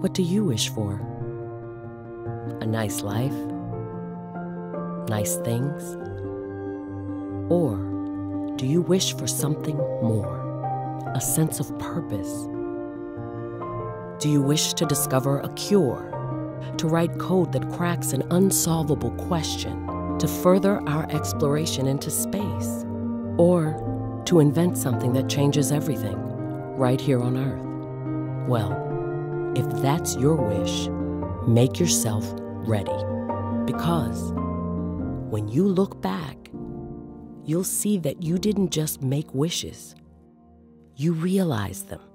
What do you wish for? A nice life? Nice things? Or do you wish for something more? A sense of purpose? Do you wish to discover a cure? To write code that cracks an unsolvable question? To further our exploration into space? Or to invent something that changes everything right here on Earth? Well, if that's your wish, make yourself ready. Because when you look back, you'll see that you didn't just make wishes, you realized them.